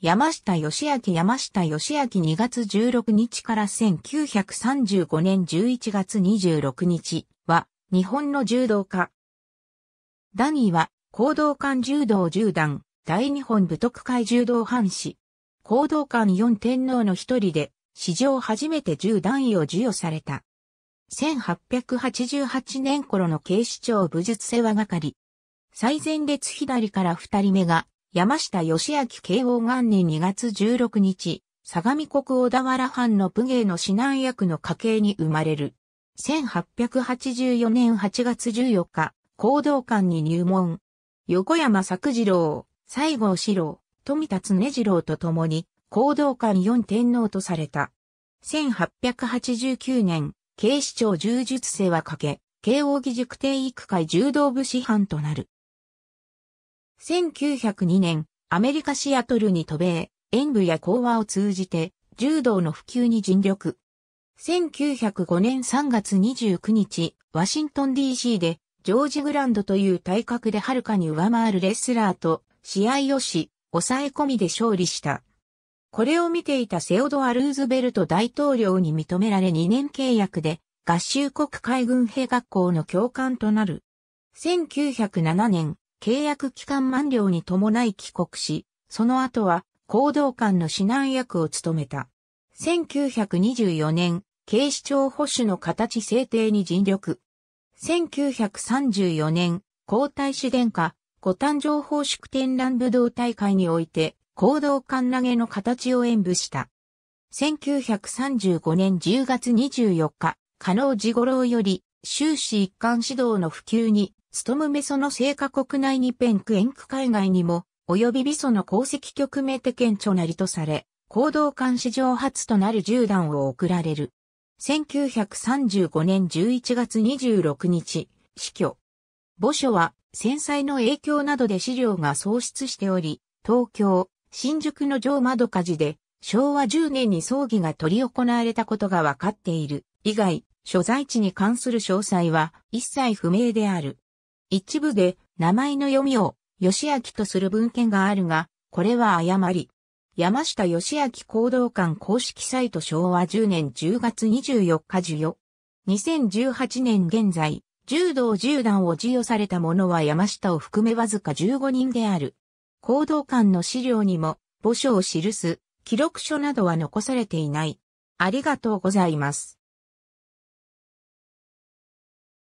山下義明山下義明2月16日から1935年11月26日は日本の柔道家。ダニーは行動館柔道十段大日本武徳会柔道藩士。行動館四天皇の一人で史上初めて十段位を授与された。1888年頃の警視庁武術世話係。最前列左から二人目が山下義明慶応元年2月16日、相模国小田原藩の武芸の指南役の家系に生まれる。1884年8月14日、行動館に入門。横山作次郎、西郷四郎、富田常次郎と共に、行動館四天皇とされた。1889年、警視庁柔術世はかけ、慶応義塾帝育会柔道部師範となる。1902年、アメリカシアトルに渡米、演舞や講話を通じて、柔道の普及に尽力。1905年3月29日、ワシントン DC で、ジョージ・グランドという体格ではるかに上回るレスラーと、試合をし、抑え込みで勝利した。これを見ていたセオドア・ルーズベルト大統領に認められ2年契約で、合衆国海軍兵学校の教官となる。1907年、契約期間満了に伴い帰国し、その後は行動官の指南役を務めた。1924年、警視庁保守の形制定に尽力。1934年、皇太子殿下、五誕生法祝展覧武道大会において、行動官投げの形を演舞した。1935年10月24日、加納治五郎より、終始一貫指導の普及に努むめその成果国内にペンクエンク海外にも、及びビソの功績局めて顕著なりとされ、行動監視上初となる銃弾を贈られる。1935年11月26日、死去。墓所は戦災の影響などで資料が喪失しており、東京、新宿の城窓火事で昭和10年に葬儀が執り行われたことが分かっている。以外、所在地に関する詳細は一切不明である。一部で名前の読みを吉明とする文献があるが、これは誤り。山下義明行動館公式サイト昭和10年10月24日授与。2018年現在、柔道10段を授与された者は山下を含めわずか15人である。行動館の資料にも墓所を記す記録書などは残されていない。ありがとうございます。